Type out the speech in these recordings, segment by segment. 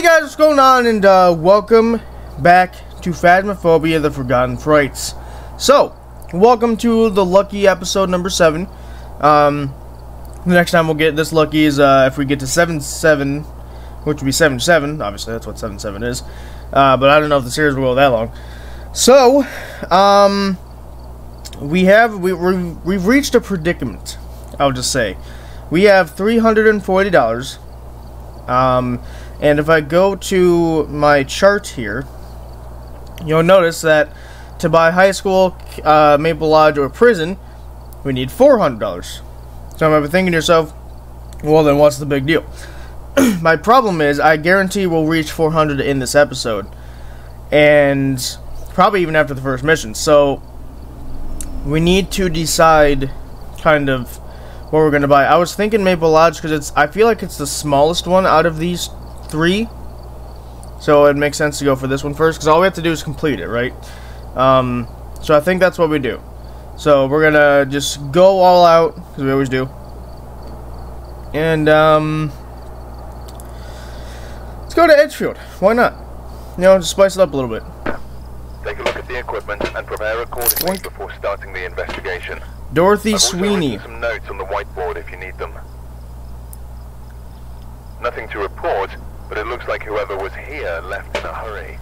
Hey guys, what's going on? And uh, welcome back to Phasmophobia The Forgotten Frights. So, welcome to the lucky episode number 7. Um, the next time we'll get this lucky is uh, if we get to 7-7, which would be 7-7. Obviously, that's what 7-7 is. Uh, but I don't know if the series will go that long. So, um, we have, we, we, we've reached a predicament, I'll just say. We have $340. Um, and if I go to my chart here, you'll notice that to buy high school, uh, Maple Lodge, or prison, we need $400. So I'm thinking to yourself, well then what's the big deal? my problem is I guarantee we'll reach 400 in this episode. And probably even after the first mission. So we need to decide kind of what we're going to buy. I was thinking Maple Lodge because it's I feel like it's the smallest one out of these three. So it makes sense to go for this one first, because all we have to do is complete it, right? Um, so I think that's what we do. So we're going to just go all out, because we always do. And, um, let's go to Edgefield. Why not? You know, just spice it up a little bit. Take a look at the equipment and prepare accordingly before starting the investigation. Dorothy Sweeney. some notes on the whiteboard if you need them. Nothing to report, but it looks like whoever was here left in a hurry.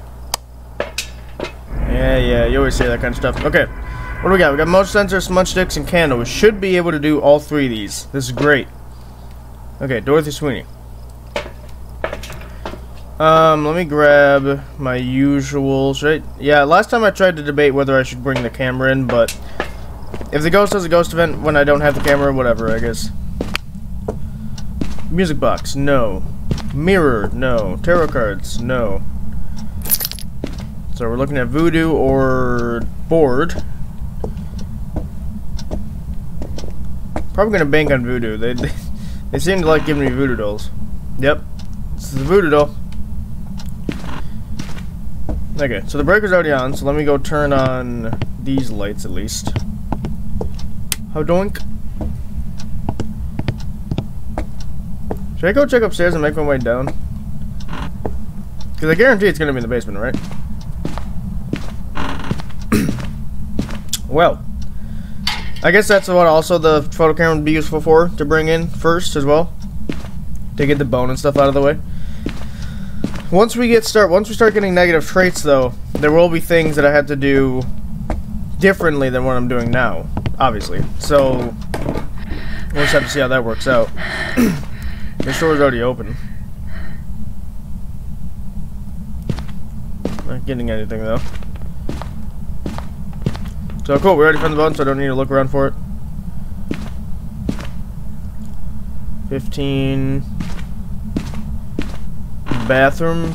Yeah, yeah, you always say that kind of stuff. Okay, what do we got? We got motion sensor, smudge sticks, and candle. We should be able to do all three of these. This is great. Okay, Dorothy Sweeney. Um, let me grab my usual. Should I? Yeah, last time I tried to debate whether I should bring the camera in, but if the ghost has a ghost event when I don't have the camera, whatever, I guess. Music box, no. Mirror, no. Tarot cards, no. So we're looking at voodoo or board. Probably gonna bank on voodoo. They, they they seem to like giving me voodoo dolls. Yep, this is the voodoo doll. Okay, so the breaker's already on. So let me go turn on these lights at least. How doink? Should I go check upstairs and make my way down? Because I guarantee it's going to be in the basement, right? well, I guess that's what also the photo camera would be useful for, to bring in first as well. To get the bone and stuff out of the way. Once we get start, once we start getting negative traits though, there will be things that I have to do differently than what I'm doing now, obviously. So, we'll just have to see how that works out. the store's already open. Not getting anything though. So cool, we already found the button, so I don't need to look around for it. 15 bathroom.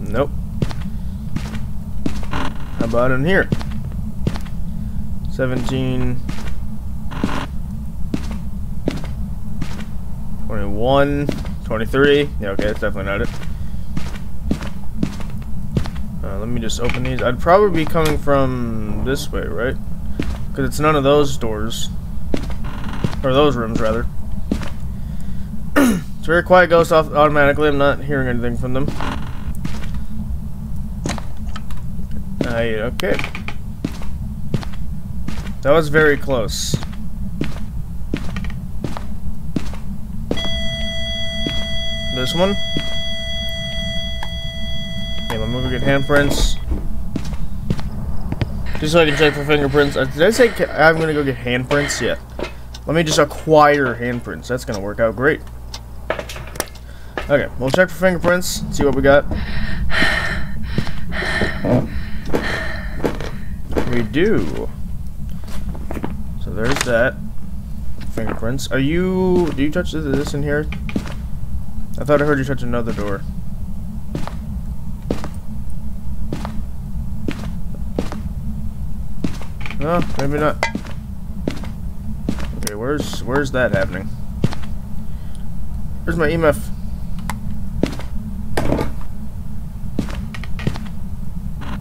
Nope. How about in here? 17 21 23 yeah okay that's definitely not it. Uh, let me just open these. I'd probably be coming from this way right? Because it's none of those doors. Or those rooms rather. It's very quiet ghost off automatically. I'm not hearing anything from them. Uh, yeah, okay. That was very close This one. Okay, let me go get handprints. Just so I can check for fingerprints. Uh, did I say I'm gonna go get handprints? Yeah. Let me just acquire handprints. That's gonna work out great. Okay, we'll check for fingerprints. See what we got. We do. So there's that. Fingerprints. Are you? Do you touch this in here? I thought I heard you touch another door. No, maybe not. Okay, where's where's that happening? Where's my EMF?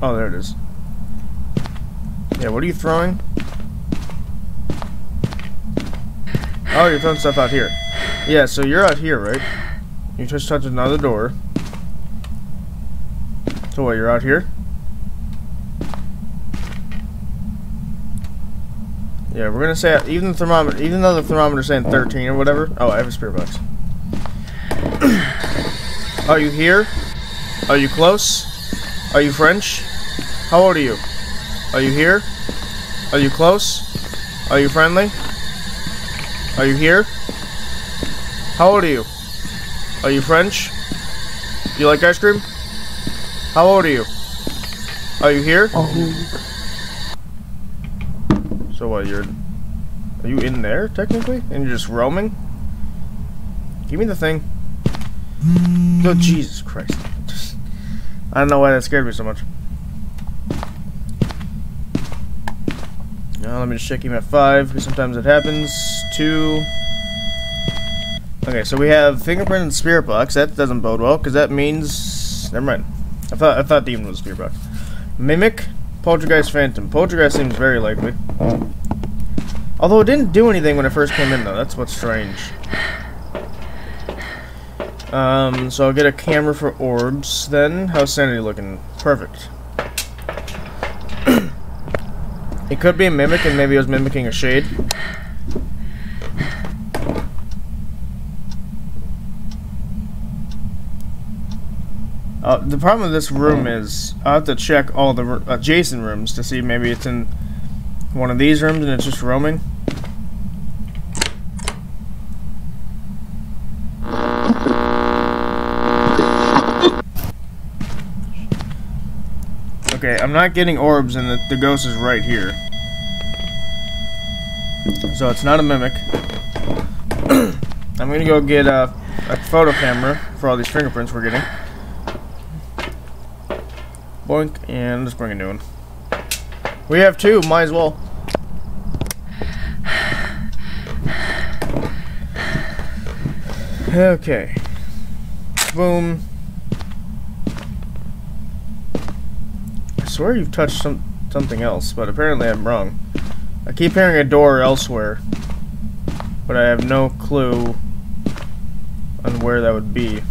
Oh, there it is. Yeah, what are you throwing? Oh, you're throwing stuff out here. Yeah, so you're out here, right? You just touched another door. So what, you're out here? Yeah, we're gonna say even the thermometer, even though the thermometer's saying 13 or whatever. Oh, I have a spirit box. are you here? Are you close? Are you French? How old are you? Are you here? Are you close? Are you friendly? Are you here? How old are you? Are you French? Do you like ice cream? How old are you? Are you here? Oh. So what, you're... Are you in there, technically? And you're just roaming? Give me the thing. Mm. Oh, Jesus Christ. I don't know why that scared me so much. Now, let me just check him at 5, because sometimes it happens. 2... Okay, so we have fingerprint and spirit box. That doesn't bode well, because that means... Never mind. I thought I thought demon was spirit box. Mimic, poltergeist, phantom. Poltergeist seems very likely. Although it didn't do anything when it first came in, though. That's what's strange. Um, so I'll get a camera for orbs, then. How's sanity looking? Perfect. it could be a mimic, and maybe it was mimicking a shade. Uh, the problem with this room is I have to check all the adjacent rooms to see maybe it's in one of these rooms and it's just roaming. Okay, I'm not getting orbs and the, the ghost is right here. So it's not a mimic. I'm gonna go get a, a photo camera for all these fingerprints we're getting. Boink, and let's bring a new one. We have two, might as well. Okay. Boom. I swear you've touched some something else, but apparently I'm wrong. I keep hearing a door elsewhere, but I have no clue on where that would be.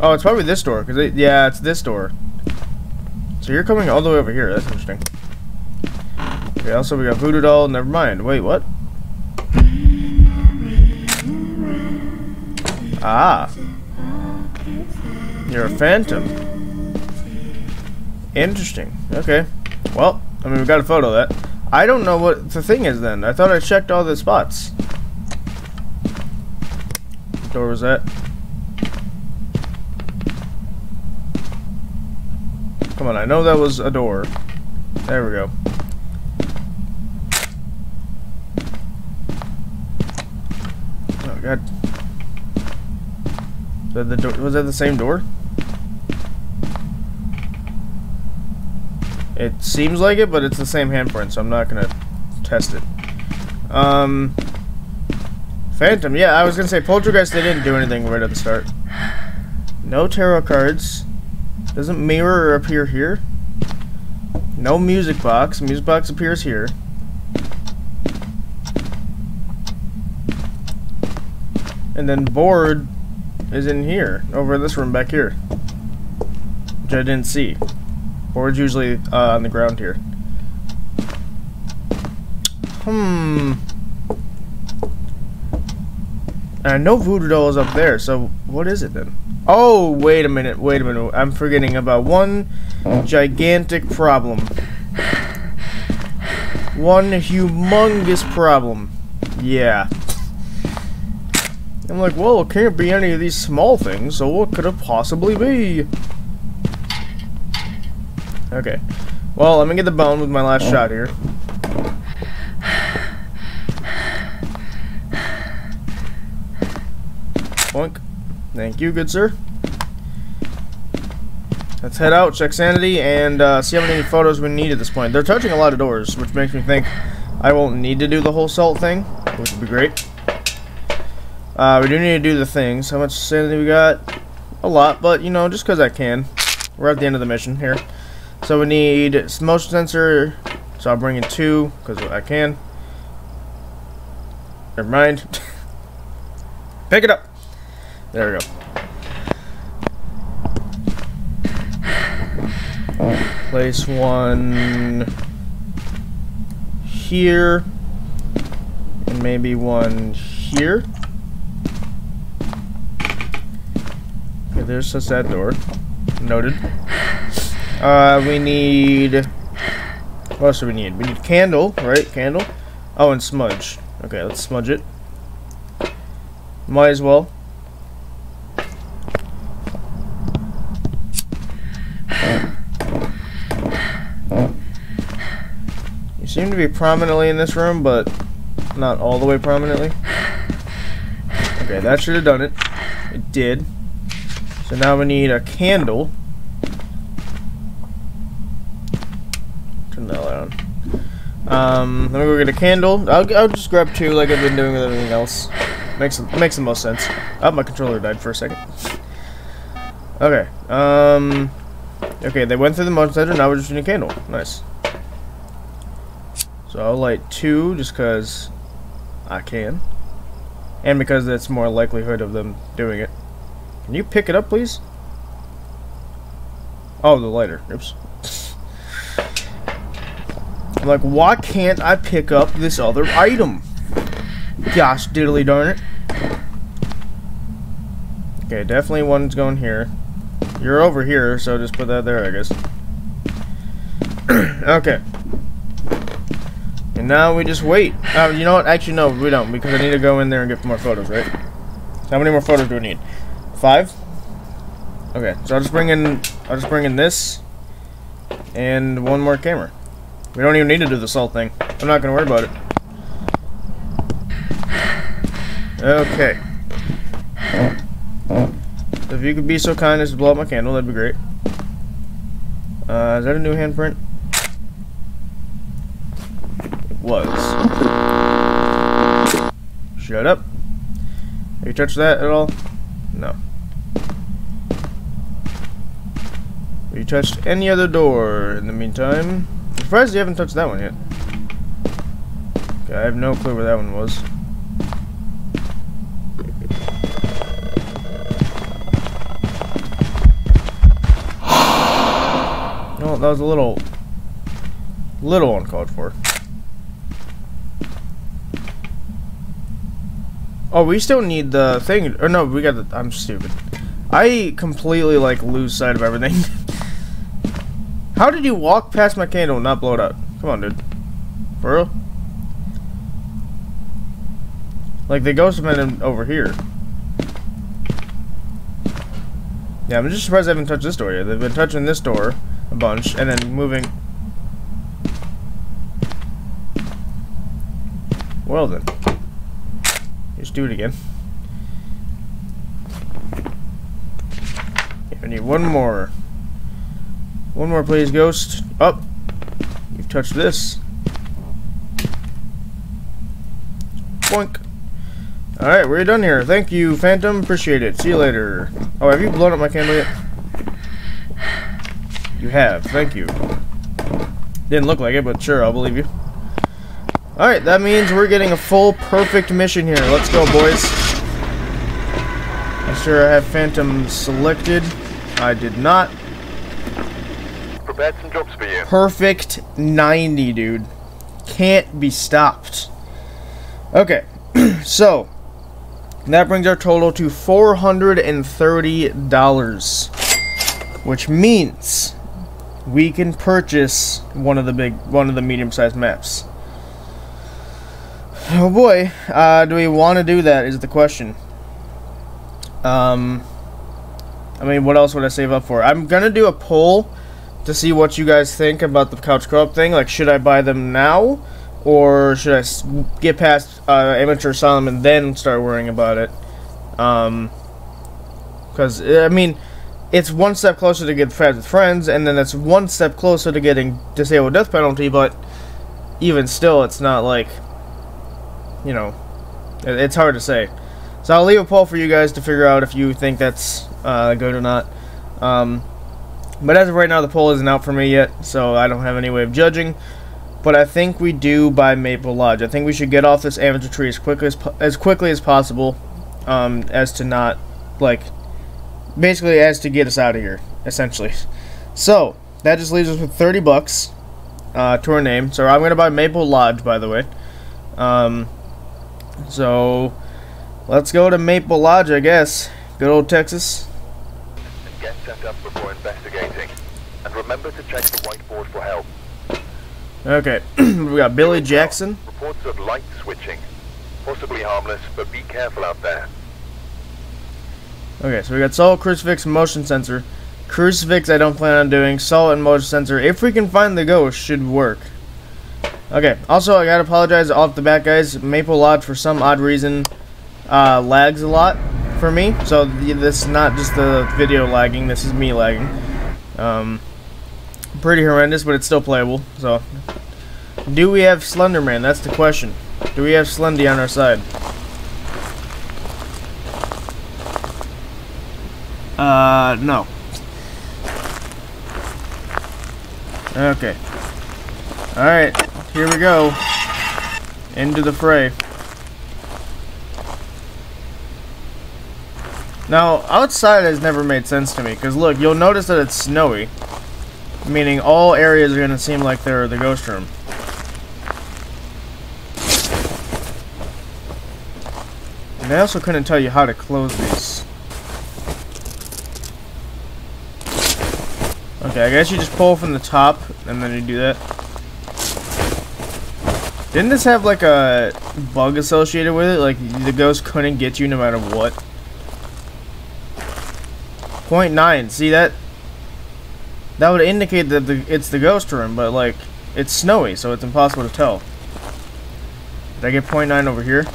Oh, it's probably this door, because yeah, it's this door. So you're coming all the way over here, that's interesting. Okay, also we got Voodoo Doll, never mind. Wait, what? Ah. You're a phantom. Interesting. Okay. Well, I mean, we got a photo of that. I don't know what the thing is then. I thought I checked all the spots. What door was that? On, I know that was a door. There we go. Oh god. Was that the was that the same door? It seems like it, but it's the same handprint, so I'm not gonna test it. Um Phantom, yeah, I was gonna say Poltergeist they didn't do anything right at the start. No tarot cards. Doesn't mirror appear here? No music box. Music box appears here. And then board is in here, over this room back here. Which I didn't see. Board's usually uh, on the ground here. Hmm. I know Voodoo Doll is up there, so what is it then? Oh, wait a minute, wait a minute. I'm forgetting about one gigantic problem. One humongous problem. Yeah. I'm like, well, it can't be any of these small things, so what could it possibly be? Okay. Well, let me get the bone with my last oh. shot here. Boink. You, good sir. Let's head out, check sanity, and uh, see how many photos we need at this point. They're touching a lot of doors, which makes me think I won't need to do the whole salt thing, which would be great. Uh, we do need to do the things. How much sanity we got? A lot, but, you know, just because I can. We're at the end of the mission here. So we need motion sensor, so I'll bring in two, because I can. Never mind. Pick it up. There we go. Place one here. And maybe one here. Okay, there's just that door. Noted. Uh, we need... What else do we need? We need candle, right? Candle. Oh, and smudge. Okay, let's smudge it. Might as well. Seem to be prominently in this room, but not all the way prominently. Okay, that should have done it. It did. So now we need a candle. Turn that light on. Um, let me go get a candle. I'll, I'll just grab two like I've been doing with everything else. Makes makes the most sense. Oh, my controller died for a second. Okay. Um. Okay, they went through the motion sensor. Now we're just doing a candle. Nice. So I'll light two just because I can, and because that's more likelihood of them doing it. Can you pick it up, please? Oh, the lighter. Oops. I'm like, why can't I pick up this other item? Gosh, diddly darn it. Okay, definitely one's going here. You're over here, so just put that there, I guess. okay. And now we just wait. Uh, you know what? Actually, no, we don't, because I need to go in there and get more photos, right? So how many more photos do we need? Five? Okay, so I'll just bring in, I'll just bring in this, and one more camera. We don't even need to do the salt thing. I'm not going to worry about it. Okay. If you could be so kind as to blow up my candle, that'd be great. Uh, is that a new handprint? It was. Shut up. Have you touched that at all? No. Have you touched any other door in the meantime? I'm surprised you haven't touched that one yet. Okay, I have no clue where that one was. That was a little, little uncalled for. Oh, we still need the thing. Or no, we got the. I'm stupid. I completely like lose sight of everything. How did you walk past my candle and not blow it out? Come on, dude. For real? Like the ghost man over here. Yeah, I'm just surprised I haven't touched this door yet. They've been touching this door a bunch and then moving. Well then. Just do it again. I need one more. One more, please, ghost. Up. Oh, you've touched this. Boink. Alright, we're done here. Thank you, Phantom. Appreciate it. See you later. Oh, have you blown up my candle yet? You have. Thank you. Didn't look like it, but sure, I'll believe you. Alright, that means we're getting a full perfect mission here. Let's go, boys. I'm sure I have Phantom selected. I did not. Prepared some jobs for you. Perfect 90, dude. Can't be stopped. Okay, so that brings our total to $430, which means we can purchase one of the big, one of the medium-sized maps. Oh boy, uh, do we want to do that is the question. Um, I mean, what else would I save up for? I'm gonna do a poll to see what you guys think about the couch co-op thing. Like, should I buy them now, or should I get past uh, Amateur Asylum and then start worrying about it? Um, because I mean, it's one step closer to get friends with friends, and then it's one step closer to getting disabled death penalty. But even still, it's not like you know, it's hard to say. So I'll leave a poll for you guys to figure out if you think that's uh, good or not. Um, but as of right now, the poll isn't out for me yet, so I don't have any way of judging. But I think we do buy Maple Lodge. I think we should get off this amateur tree as quickly as as quickly as possible. um, as to not, like, basically as to get us out of here, essentially. So, that just leaves us with 30 bucks uh, to our name. So I'm to buy Maple Lodge, by the way. Um, so, let's go to Maple Lodge, I guess. Good old Texas. Get set up before investigating. And remember to check the whiteboard for help. Okay, we got Billy Jackson. Reports of light switching. Possibly harmless, but be careful out there. Okay, so we got Salt, Crucifix, Motion Sensor. Crucifix I don't plan on doing. Salt and Motion Sensor, if we can find the ghost, should work. Okay, also I gotta apologize off the bat, guys. Maple Lodge, for some odd reason, uh, lags a lot for me. So th- this is not just the video lagging, this is me lagging. Um, pretty horrendous, but it's still playable. So, do we have Slenderman? That's the question. Do we have Slendy on our side? Uh, no. Okay. Alright, here we go. Into the fray. Now, outside has never made sense to me, because look, you'll notice that it's snowy. Meaning all areas are going to seem like they're the ghost room. And I also couldn't tell you how to close these. Okay, I guess you just pull from the top, and then you do that. Didn't this have like a bug associated with it? Like the ghost couldn't get you no matter what? Point nine. See that? That would indicate that the, it's the ghost room, but like it's snowy, so it's impossible to tell. Did I get point nine over here?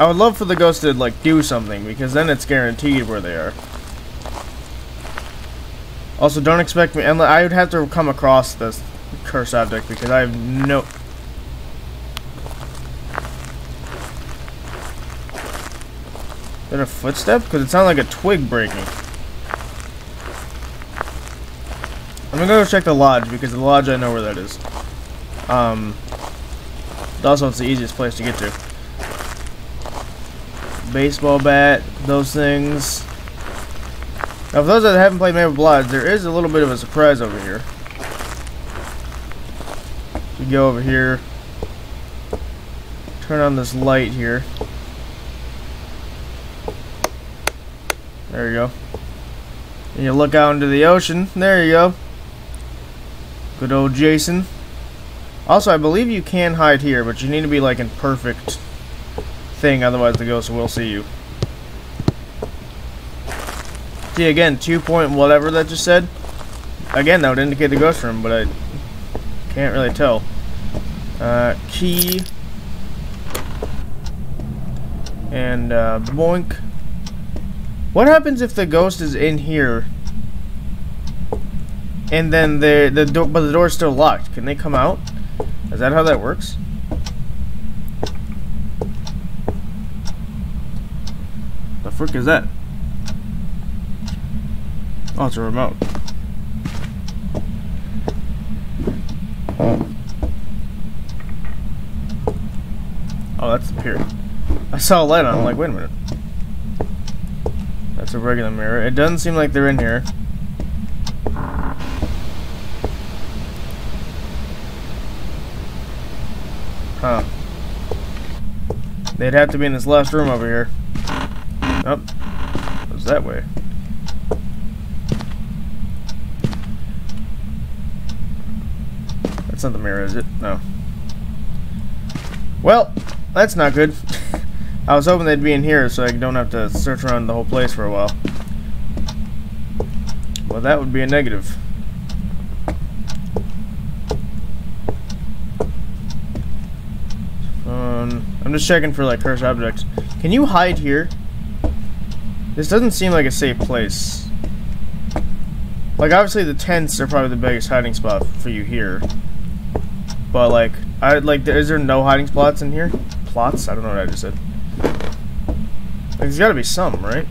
I would love for the ghost to like do something because then it's guaranteed where they are. Also, don't expect me, and I would have to come across this curse object because I have no. Is that a footstep? Because it sounded like a twig breaking. I'm gonna go check the lodge because the lodge I know where that is. Um, also it's the easiest place to get to. Baseball bat, those things. Now, for those that haven't played Maple Lodge, there is a little bit of a surprise over here. You go over here, turn on this light here. There you go. And you look out into the ocean. There you go. Good old Jason. Also, I believe you can hide here, but you need to be like in perfect thing, otherwise the ghost will see you. See, again, two point whatever that just said. Again, that would indicate the ghost room, but I can't really tell. Uh, key. And, uh, boink. What happens if the ghost is in here? And then the the door, but the door's still locked. Can they come out? Is that how that works? The frick is that? Oh, it's a remote. Oh, that's the pier. I saw a light on. I'm like, wait a minute. That's a regular mirror. It doesn't seem like they're in here. Huh. They'd have to be in this last room over here. Oh. Goes that way. That's not the mirror, is it? No. Well, that's not good. I was hoping they'd be in here so I don't have to search around the whole place for a while. Well, that would be a negative. Um, I'm just checking for like cursed objects. Can you hide here? This doesn't seem like a safe place. Like obviously the tents are probably the biggest hiding spot for you here. But like, I like, is there no hiding spots in here? Plots? I don't know what I just said. Like, there's gotta be some, right?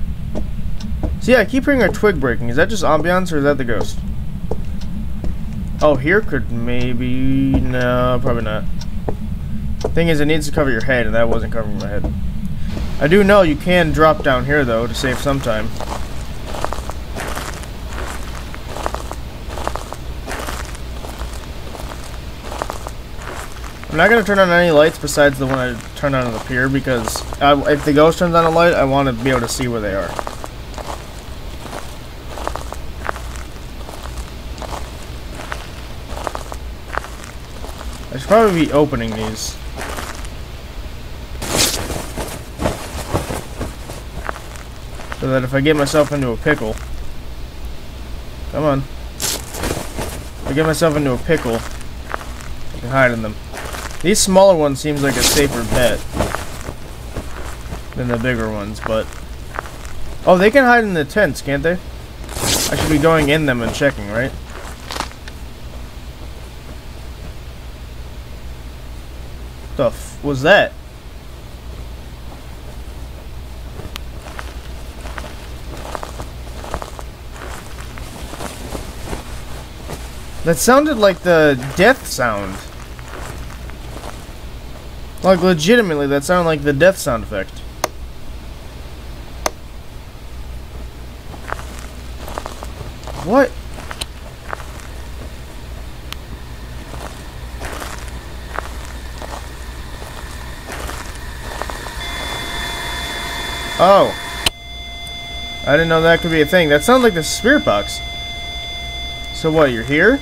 So yeah, I keep hearing a twig breaking. Is that just ambiance or is that the ghost? Oh, here could maybe... No, probably not. Thing is, it needs to cover your head, and that wasn't covering my head. I do know you can drop down here, though, to save some time. Not going to turn on any lights besides the one I turned on at the pier, because I, if the ghost turns on a light, I want to be able to see where they are. I should probably be opening these. So that if I get myself into a pickle... Come on. If I get myself into a pickle, I can hide in them. These smaller ones seems like a safer bet than the bigger ones, but... Oh, they can hide in the tents, can't they? I should be going in them and checking, right? The f was that? That sounded like the death sound. Like, legitimately, that sounded like the death sound effect. What? Oh. I didn't know that could be a thing. That sounds like the spirit box. So what, you're here?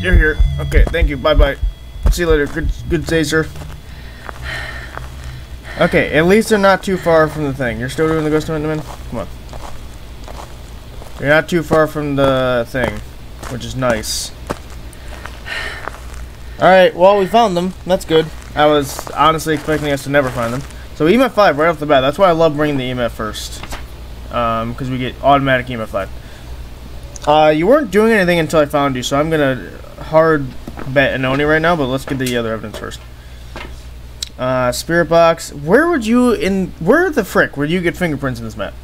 You're here. Okay, thank you. Bye-bye. See you later. Good good day, sir. Okay, at least they're not too far from the thing. You're still doing the ghost amendment? Come on. You're not too far from the thing, which is nice. Alright, well, we found them. That's good. I was honestly expecting us to never find them. So EMF 5 right off the bat. That's why I love bringing the EMF first because um, we get automatic EMF 5. Uh, you weren't doing anything until I found you, so I'm gonna hard bet an Oni right now, but let's get the other evidence first. Uh, spirit box. Where would you in? Where the frick would you get fingerprints in this map?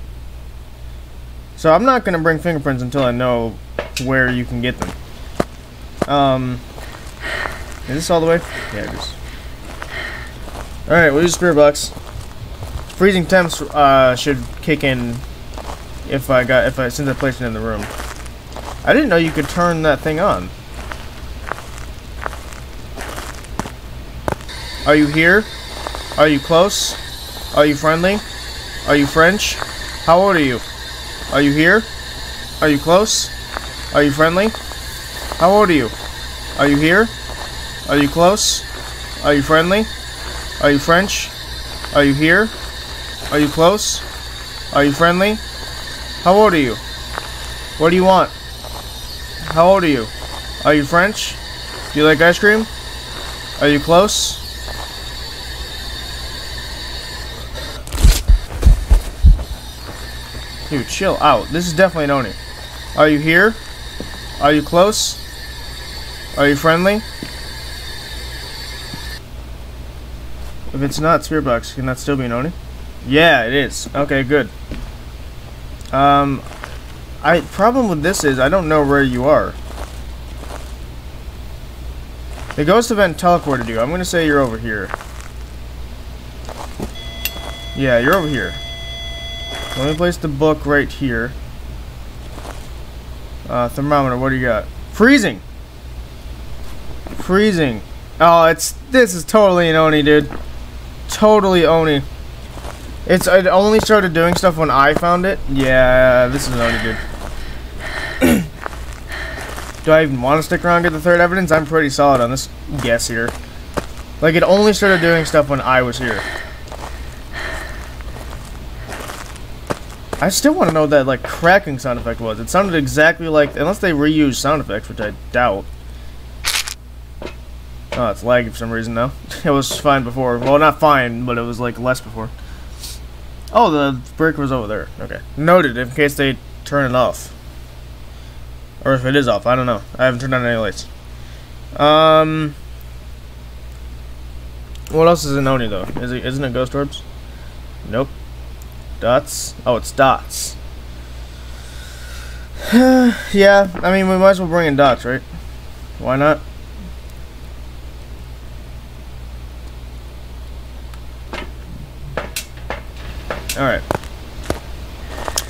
So I'm not gonna bring fingerprints until I know where you can get them. Um, is this all the way? Yeah, it is. All right, we'll use spirit box. Freezing temps uh, should kick in if I got if I since I placed it in the room. I didn't know you could turn that thing on. Are you here? Are you close? Are you friendly? Are you French? How old are you? Are you here? Are you close? Are you friendly? How old are you? Are you here? Are you close? Are you friendly? Are you French? Are you here? Are you close? Are you friendly? How old are you? What do you want? How old are you? Are you French? Do you like ice cream? Are you close? Dude, chill out. This is definitely an Oni. Are you here? Are you close? Are you friendly? If it's not Spirit Box, can that still be an Oni? Yeah, it is. Okay, good. Um, I problem with this is I don't know where you are. The ghost event teleported you. I'm gonna say you're over here. Yeah, you're over here. Let me place the book right here. Uh, thermometer, what do you got? Freezing! Freezing. Oh, it's, this is totally an Oni, dude. Totally Oni. It's, it only started doing stuff when I found it. Yeah, this is an Oni, dude. Do I even want to stick around and get the third evidence? I'm pretty solid on this guess here. Like, it only started doing stuff when I was here. I still want to know what that, like, cracking sound effect was. It sounded exactly like... Unless they reused sound effects, which I doubt. Oh, it's laggy for some reason now. it was fine before. Well, not fine, but it was, like, less before. Oh, the breaker was over there. Okay. Noted, in case they turn it off. Or if it is off, I don't know. I haven't turned on any lights. Um, what else is in Oni though? Is it isn't it ghost orbs? Nope. Dots. Oh, it's dots. yeah, I mean we might as well bring in dots, right? Why not? Alright.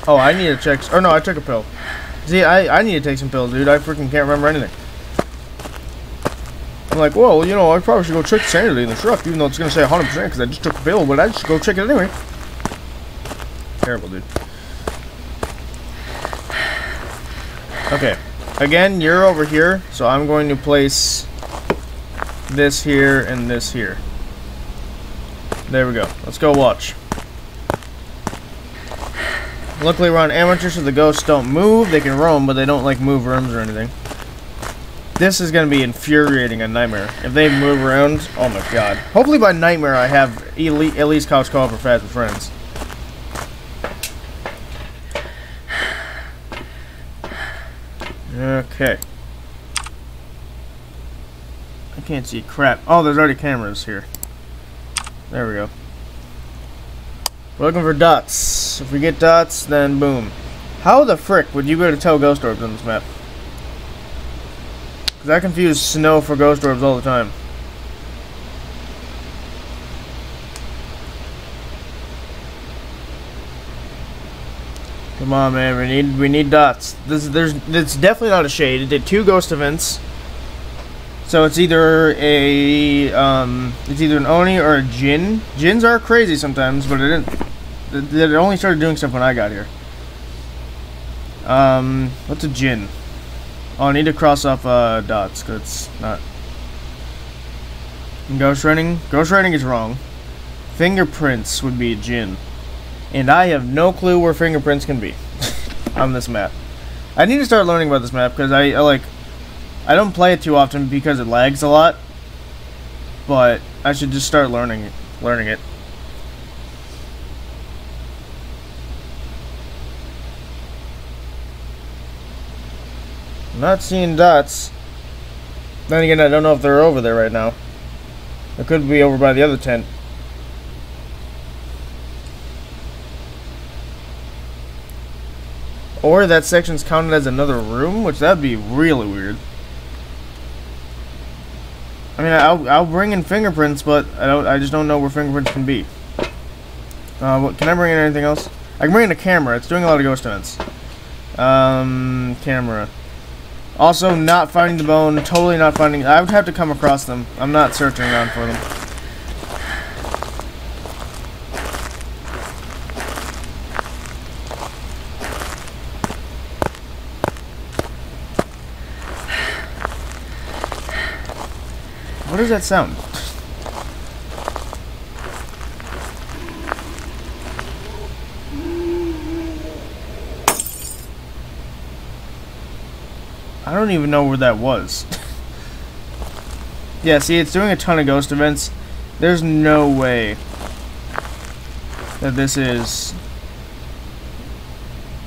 Oh, I need to check. Or no, I took a pill. See, I, I need to take some pills, dude. I freaking can't remember anything. I'm like, well, you know, I probably should go check sanity in the truck, even though it's going to say 100% because I just took a pill, but I just go check it anyway. Terrible, dude. Okay. Again, you're over here, so I'm going to place this here and this here. There we go. Let's go watch. Luckily, we're on amateur, so the ghosts don't move. They can roam, but they don't, like, move rooms or anything. This is going to be infuriating a nightmare. If they move around, oh my god. Hopefully by nightmare I have elite, at least couch call for Fast with Friends. Okay. I can't see crap. Oh, there's already cameras here. There we go. We're looking for dots. If we get dots, then boom. How the frick would you be able to tell ghost orbs on this map? Because I confuse snow for ghost orbs all the time. Come on, man. We need we need dots. This there's it's definitely not a shade. It did two ghost events. So it's either a um, it's either an oni or a Jinn. Jinns are crazy sometimes, but it didn't. It only started doing stuff when I got here. Um, what's a Jinn? Oh, I need to cross off uh, dots because it's not. Ghost writing. Ghost writing is wrong. Fingerprints would be a Jinn. And I have no clue where fingerprints can be on this map. I need to start learning about this map because I, I like I don't play it too often because it lags a lot. But I should just start learning learning it. I'm not seeing dots. Then again, I don't know if they're over there right now. It could be over by the other tent. Or that section's counted as another room, which that'd be really weird. I mean, I'll, I'll bring in fingerprints, but I don't. I just don't know where fingerprints can be. Uh, what, can I bring in anything else? I can bring in a camera. It's doing a lot of ghost events. Um, camera. Also, not finding the bone. Totally not finding. I would have to come across them. I'm not searching around for them. What does that sound? I don't even know where that was. yeah, see, it's doing a ton of ghost events. There's no way that this is...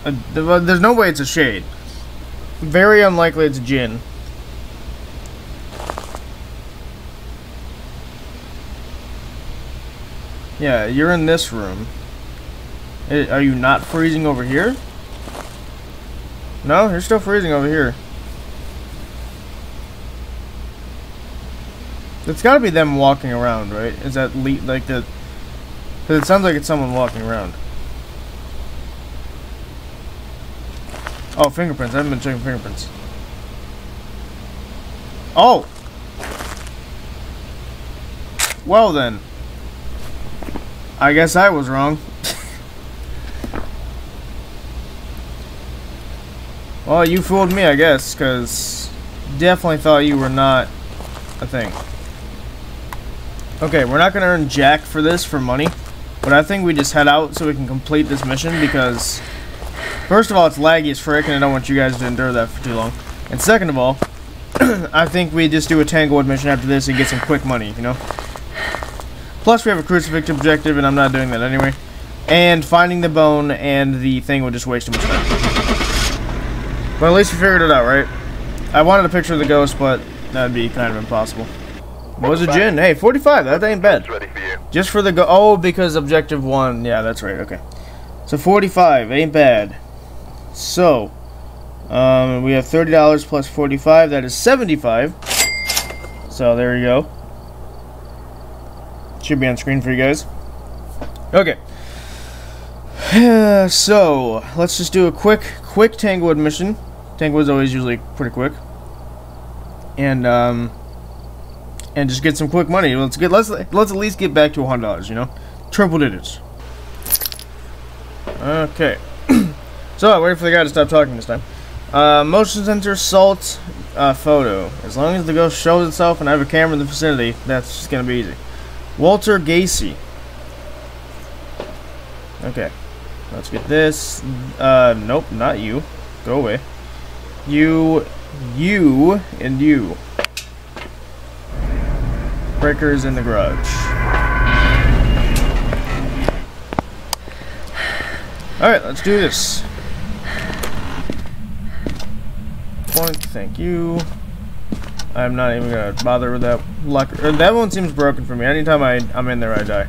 A, there's no way it's a shade. Very unlikely it's a Jinn. Yeah, you're in this room. Eh, are you not freezing over here? No, you're still freezing over here. It's gotta be them walking around, right? Is that le like the... Cause it sounds like it's someone walking around. Oh, fingerprints. I haven't been checking fingerprints. Oh! Well then. I guess I was wrong. well, you fooled me, I guess, because definitely thought you were not a thing. Okay, we're not going to earn jack for this for money, but I think we just head out so we can complete this mission because, first of all, it's laggy as frick, and I don't want you guys to endure that for too long. And second of all, I think we just do a Tanglewood mission after this and get some quick money, you know? Plus, we have a crucifix objective, and I'm not doing that anyway. And finding the bone and the thing would just waste too much time. But at least we figured it out, right? I wanted a picture of the ghost, but that'd be kind of impossible. What was a Jinn? Hey, 45. That ain't bad. For. Just for the go. Oh, because objective one. Yeah, that's right. Okay. So 45 ain't bad. So Um, we have $30 plus 45 That is 75 So there you go. Should be on screen for you guys. Okay. so, let's just do a quick, quick Tanglewood mission. Tanglewood's always usually pretty quick. And, um, and just get some quick money. Let's get, let's, let's at least get back to $100, you know? Triple digits. Okay. so, I wait for the guy to stop talking this time. Uh, motion sensor salt uh, photo. As long as the ghost shows itself and I have a camera in the vicinity, that's just gonna be easy. Walter Gacy. Okay. Let's get this. Uh, nope, not you. Go away. You, you, and you. Breakers in the garage. Alright, let's do this. Point, thank you. I'm not even gonna bother with that locker. That one seems broken for me. Anytime I, I'm in there, I die.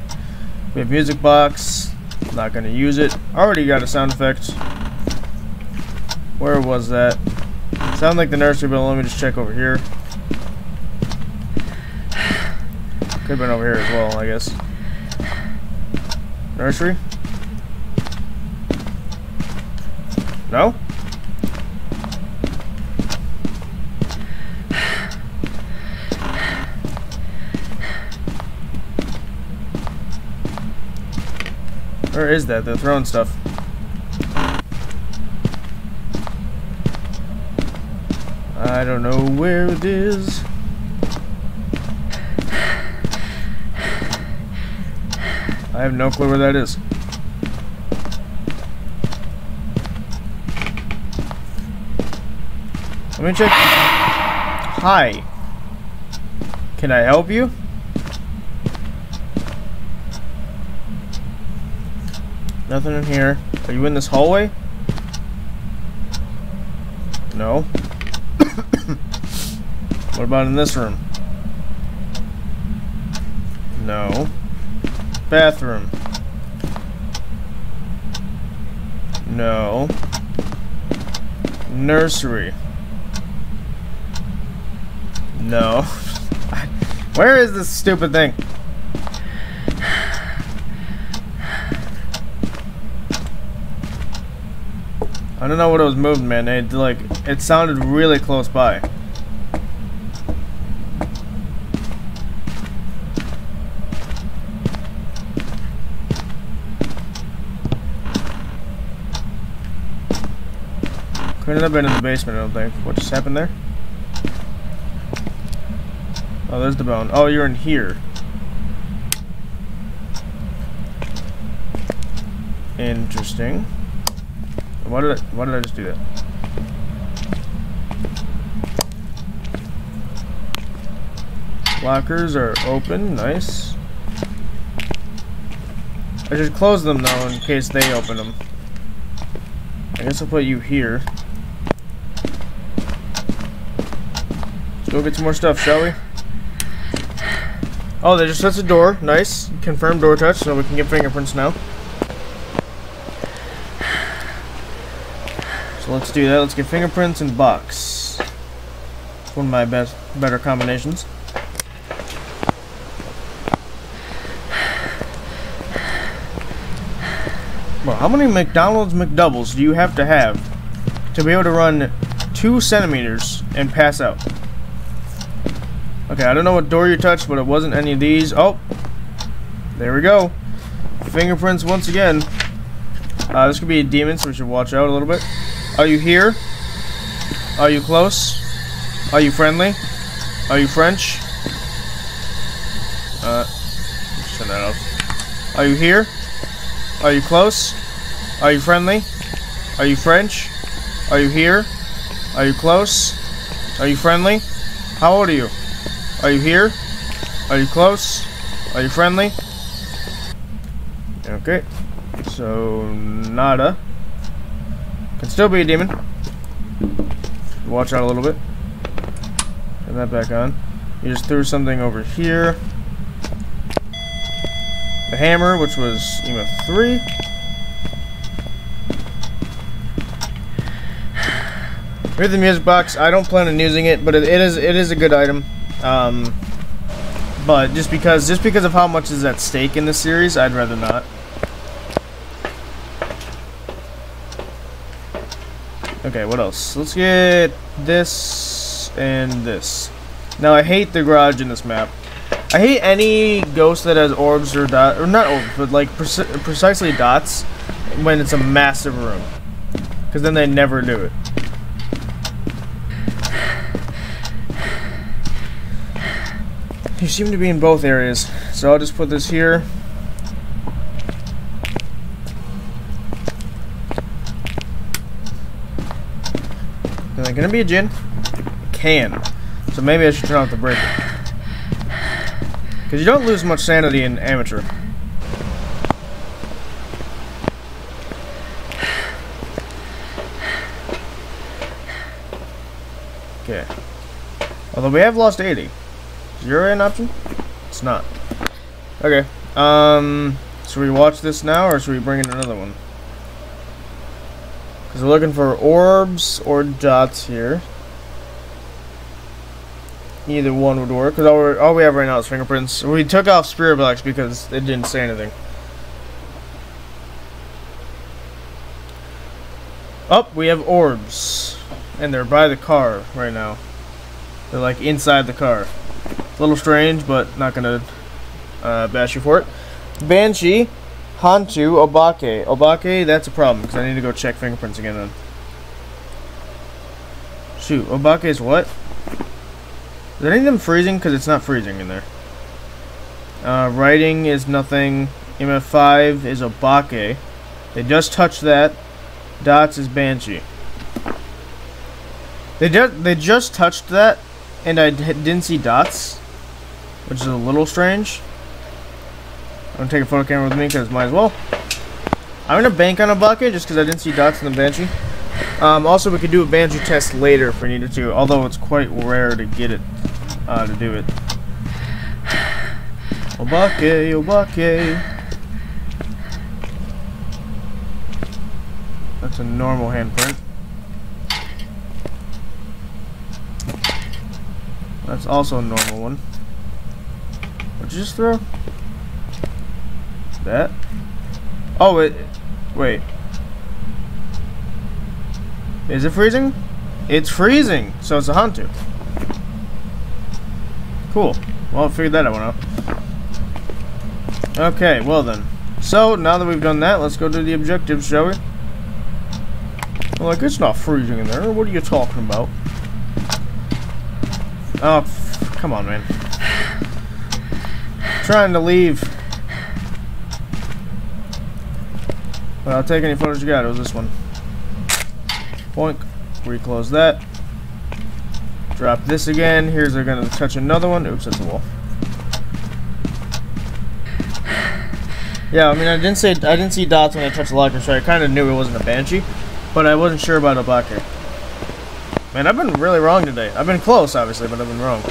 We have music box. Not gonna use it. Already got a sound effect. Where was that? Sound like the nursery, but let me just check over here. Could have been over here as well, I guess. Nursery? No? Where is that? They're throwing stuff. I don't know where it is. I have no clue where that is. Let me check. Hi. Can I help you? Nothing in here. Are you in this hallway? No. what about in this room? No. Bathroom. No. Nursery. No. Where is this stupid thing? I don't know what it was moving, man. It like it sounded really close by. Couldn't have been in the basement, I don't think. What just happened there? Oh, there's the bone. Oh, you're in here. Interesting. Why did I, why did I just do that? Lockers are open, nice. I should close them though in case they open them. I guess I'll put you here. Let's go get some more stuff, shall we? Oh, they just touched the door. Nice. Confirmed door touch, so we can get fingerprints now. So let's do that. Let's get fingerprints and box. One of my best, better combinations. Well, how many McDonald's McDoubles do you have to have to be able to run two centimeters and pass out? Okay, I don't know what door you touched, but it wasn't any of these. Oh, there we go. Fingerprints once again. Uh, this could be a demon, so we should watch out a little bit. Are you here? Are you close? Are you friendly? Are you French? Uh, turn that off. Are you here? Are you close? Are you friendly? Are you French? Are you here? Are you close? Are you friendly? How old are you? Are you here? Are you close? Are you friendly? Okay. So, nada. Can still be a demon. Watch out a little bit. Turn that back on. You just threw something over here. The hammer, which was EMF 3. Here's the music box. I don't plan on using it, but it, it is it is a good item. Um, but just because just because of how much is at stake in this series, I'd rather not. Okay, what else? Let's get this and this. Now I hate the garage in this map. I hate any ghost that has orbs or dot or not orbs, but like preci precisely dots when it's a massive room. Because then they never do it. You seem to be in both areas, so I'll just put this here. Gonna be a Jinn? Can. So maybe I should turn off the breaker. Because you don't lose much sanity in amateur. Okay. Although we have lost 80. Is your an option? It's not. Okay. Um, should we watch this now, or should we bring in another one? Because we're looking for orbs or dots here. Either one would work, because all, all, we have right now is fingerprints. We took off spirit box because it didn't say anything. Up, oh, we have orbs. And they're by the car right now. They're like inside the car. A little strange, but not gonna uh, bash you for it. Banshee, Hantu, Obake. Obake, that's a problem, because I need to go check fingerprints again then. Shoot, Obake is what? Is any of them freezing? Because it's not freezing in there. Uh, writing is nothing. EMF5 is Obake. They just touched that. Dots is Banshee. They just they just touched that, and I didn't see dots which is a little strange. I'm gonna take a photo camera with me because might as well. I'm gonna bank on Obake just because I didn't see dots in the Banshee. Um, also, we could do a Banshee test later if we needed to, although it's quite rare to get it uh, to do it. Obake, Obake. That's a normal handprint. That's also a normal one. What'd you just throw? That? Oh, it. Wait. Is it freezing? It's freezing, so it's a Hantu. Cool. Well, I figured that out. Okay, well then. So, now that we've done that, let's go to the objectives, shall we? Well, like, it's not freezing in there. What are you talking about? Oh, come on, man trying to leave. But I'll take any photos you got. It was this one. Boink. Reclose that. Drop this again. Here's they're gonna touch another one. Oops, that's a wall. Yeah, I mean, I didn't say I didn't see dots when I touched the locker, so I kind of knew it wasn't a banshee, but I wasn't sure about Obake. Man, I've been really wrong today. I've been close, obviously, but I've been wrong.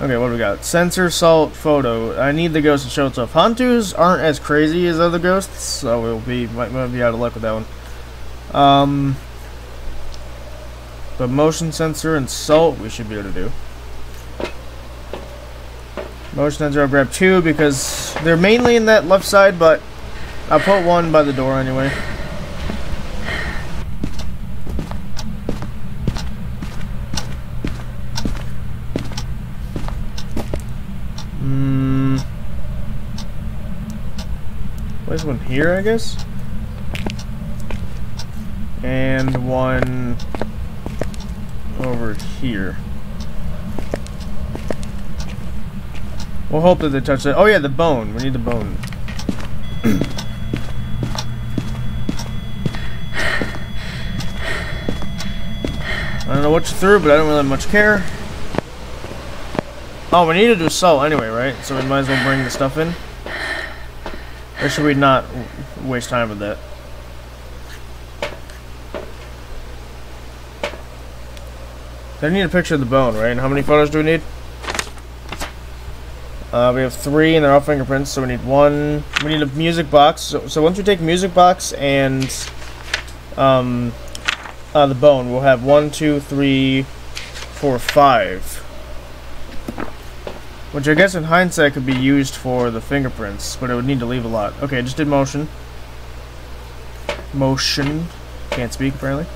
Okay, what do we got? Sensor, salt, photo. I need the ghost to show itself. Hantus aren't as crazy as other ghosts, so we'll be might, might be out of luck with that one. Um, but motion sensor and salt we should be able to do. Motion sensor, I'll grab two because they're mainly in that left side, but I'll put one by the door anyway. There's one here, I guess? And one over here. We'll hope that they touch that. Oh yeah, the bone. We need the bone. I don't know what you threw, but I don't really much care. Oh, we need to do salt anyway, right? So we might as well bring the stuff in. Or should we not waste time with that? I need a picture of the bone, right? And how many photos do we need? Uh, we have three, and they're all fingerprints, so we need one. We need a music box. So, so once we take music box and um, uh, the bone, we'll have one, two, three, four, five. Which I guess in hindsight could be used for the fingerprints, but it would need to leave a lot. Okay, I just did motion. Motion. Can't speak, apparently.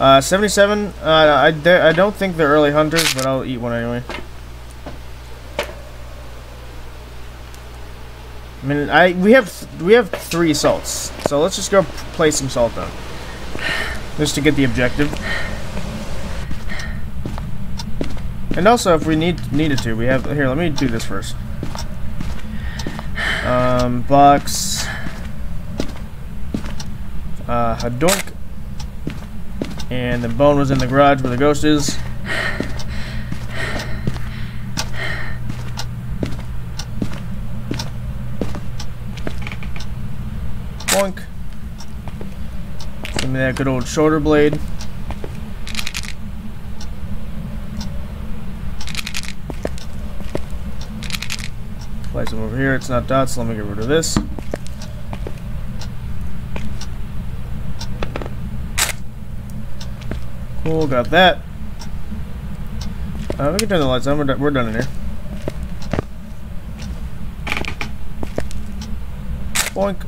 Uh, 77. Uh, I, I don't think they're early hunters, but I'll eat one anyway. I mean, I we have we have three salts, so let's just go play some salt down, just to get the objective. And also, if we need needed to, we have here. Let me do this first. Um, box. Uh, a doink. And the bone was in the garage where the ghost is. Boink. Give me that good old shoulder blade. Place them over here. It's not dots. So Let me get rid of this. Cool, got that. Uh, we can turn the lights on. We're, done, we're done in here. Boink.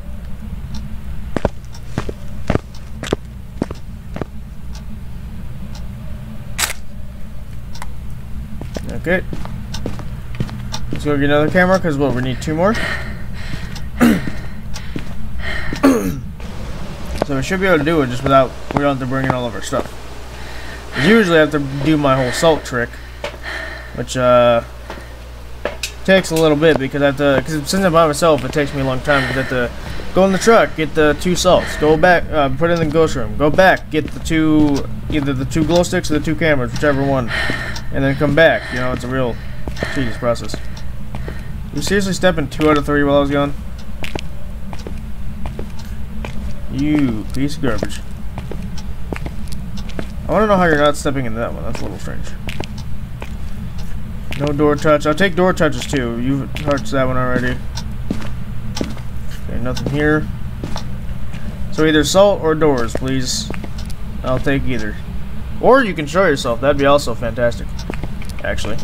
Okay. Let's go get another camera, because what, we need two more? so we should be able to do it just without, we don't have to bring in all of our stuff. Usually I have to do my whole salt trick, which uh, takes a little bit because I have to, because since I'm by myself, it takes me a long time because I have to go in the truck, get the two salts, go back, uh, put it in the ghost room, go back, get the two, either the two glow sticks or the two cameras, whichever one, and then come back. You know, it's a real tedious process. You seriously stepping two out of three while I was gone? You piece of garbage. I want to know how you're not stepping into that one. That's a little strange. No door touch. I'll take door touches too. You've touched that one already. Okay, nothing here. So either salt or doors, please. I'll take either. Or you can show yourself. That'd be also fantastic. Actually.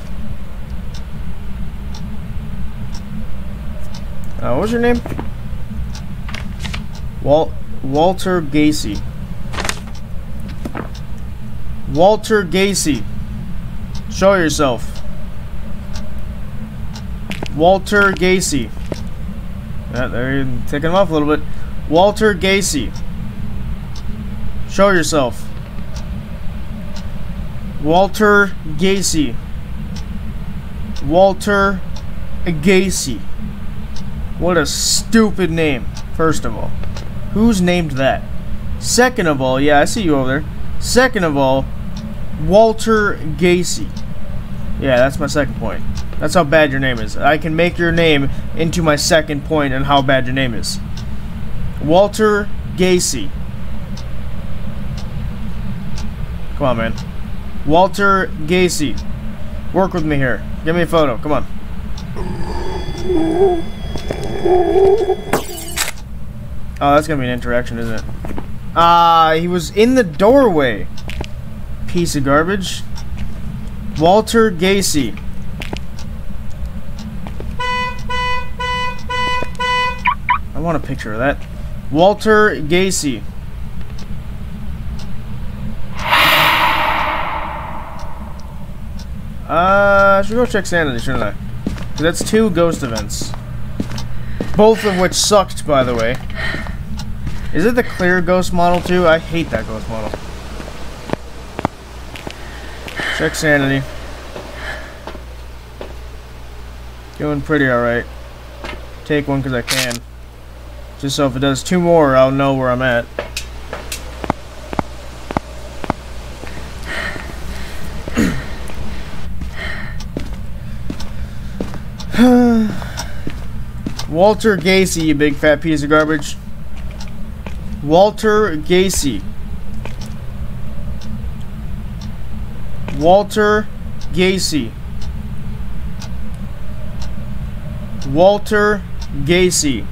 Uh, what was your name? Walt Walter Gacy. Walter Gacy. Show yourself. Walter Gacy. Yeah, there you taking him off a little bit. Walter Gacy. Show yourself. Walter Gacy. Walter Gacy. What a stupid name, first of all. Who's named that? Second of all, yeah, I see you over there. Second of all, Walter Gacy. Yeah, that's my second point. That's how bad your name is. I can make your name into my second point on how bad your name is. Walter Gacy. Come on, man. Walter Gacy. Work with me here. Give me a photo. Come on. Oh, that's gonna be an interaction, isn't it? Ah, uh, he was in the doorway piece of garbage. Walter Gacy. I want a picture of that. Walter Gacy. Uh, I should go check sanity, shouldn't I? That's two ghost events. Both of which sucked, by the way. Is it the clear ghost model, too? I hate that ghost model. Check sanity. Doing pretty alright. Take one because I can. Just so if it does two more, I'll know where I'm at. Walter Gacy, you big fat piece of garbage. Walter Gacy. Walter Gacy. Walter Gacy.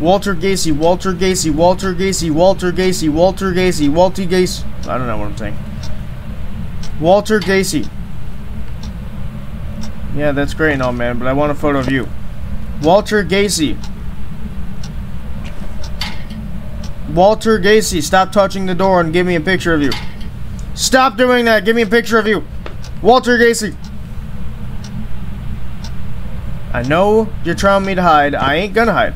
Walter Gacy, Walter Gacy, Walter Gacy, Walter Gacy, Walter Gacy, Walter Gacy. I don't know what I'm saying. Walter Gacy. Yeah, that's great and all, man, but I want a photo of you. Walter Gacy. Walter Gacy, stop touching the door and give me a picture of you. Stop doing that. Give me a picture of you. Walter Gacy. I know you're trying me to hide. I ain't gonna hide.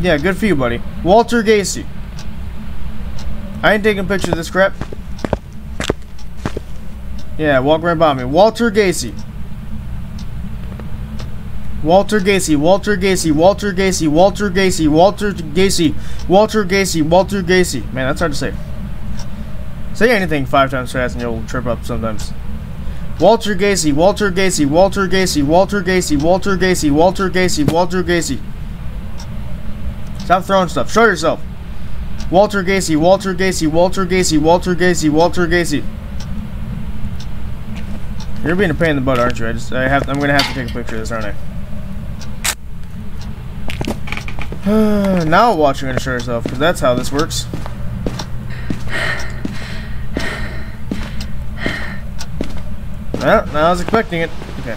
Yeah, good for you, buddy. Walter Gacy. I ain't taking a picture of this crap. Yeah, walk right by me. Walter Gacy. Walter Gacy, Walter Gacy, Walter Gacy, Walter Gacy, Walter Gacy, Walter Gacy, Walter Gacy. Man, that's hard to say. Say anything five times fast and you'll trip up sometimes. Walter Gacy, Walter Gacy, Walter Gacy, Walter Gacy, Walter Gacy, Walter Gacy, Walter Gacy. Stop throwing stuff. Show yourself. Walter Gacy, Walter Gacy, Walter Gacy, Walter Gacy, Walter Gacy. You're being a pain in the butt, aren't you? I just, I have, I'm gonna have to take a picture of this, aren't I? now watch, gonna show yourself, because that's how this works. Well, I was expecting it. Okay.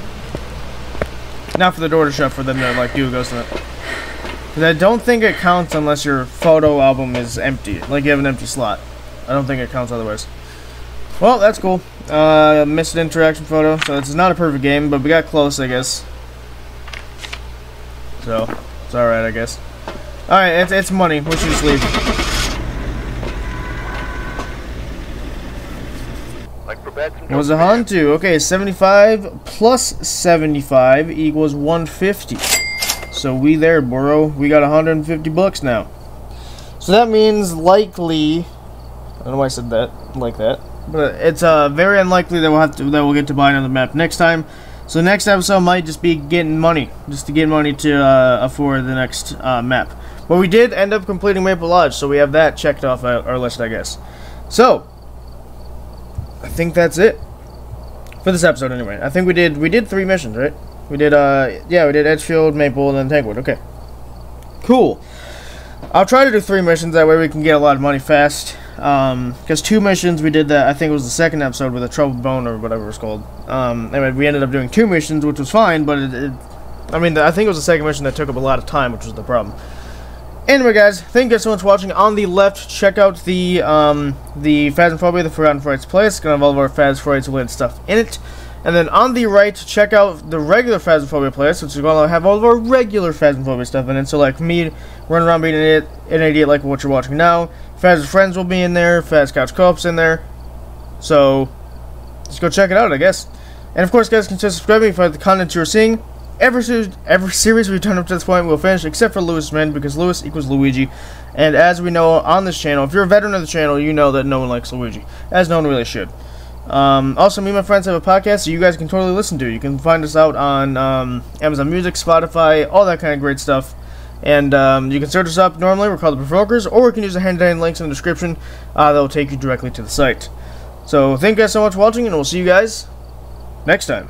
Now for the door to shut for them to, like, do a ghost in. Because I don't think it counts unless your photo album is empty. Like, you have an empty slot. I don't think it counts otherwise. Well, that's cool. Uh, missed an interaction photo, so it's not a perfect game, but we got close, I guess. So, it's alright, I guess. Alright, it's, it's money. We should just leave. I've prepared some What was a jobs for you. Hantu? Okay, 75 plus 75 equals 150. So we there, bro. We got 150 bucks now. So that means likely. I don't know why I said that like that, but it's uh very unlikely that we'll have to that we'll get to buy another map next time. So next episode might just be getting money, just to get money to uh, afford the next uh, map. But we did end up completing Maple Lodge, so we have that checked off our list, I guess. So I think that's it for this episode anyway. I think we did we did three missions, right? We did uh yeah, we did Edgefield, Maple, and then Tanglewood. Okay. Cool. I'll try to do three missions that way we can get a lot of money fast. Um, because two missions we did that I think it was the second episode with a troubled bone or whatever it's called. Um, anyway, we ended up doing two missions, which was fine, but it, it I mean, I think it was the second mission that took up a lot of time, which was the problem. Anyway, guys, thank you guys so much for watching. On the left, check out the um, the Phasmophobia, the Forgotten Frights playlist. It's gonna have all of our Phas Frights related stuff in it. And then on the right, check out the regular Phasmophobia playlist, which is gonna have all of our regular Phasmophobia stuff in it. So like me running around being an idiot, an idiot like what you're watching now. Phas Friends will be in there. Phas Couch Co-op's in there. So just go check it out, I guess. And of course, guys, consider subscribing for the content you're seeing. Every series, every series we've done up to this point will finish, except for Lewis Men, because Lewis equals Luigi. And as we know on this channel, if you're a veteran of the channel, you know that no one likes Luigi, as no one really should. Um, also, me and my friends have a podcast that you guys can totally listen to. You can find us out on um, Amazon Music, Spotify, all that kind of great stuff. And um, you can search us up normally. We're called The Provokers, or you can use the handy links in the description uh, that will take you directly to the site. So, thank you guys so much for watching, and we'll see you guys next time.